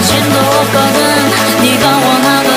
사라진 너 오빠는 네가 원하는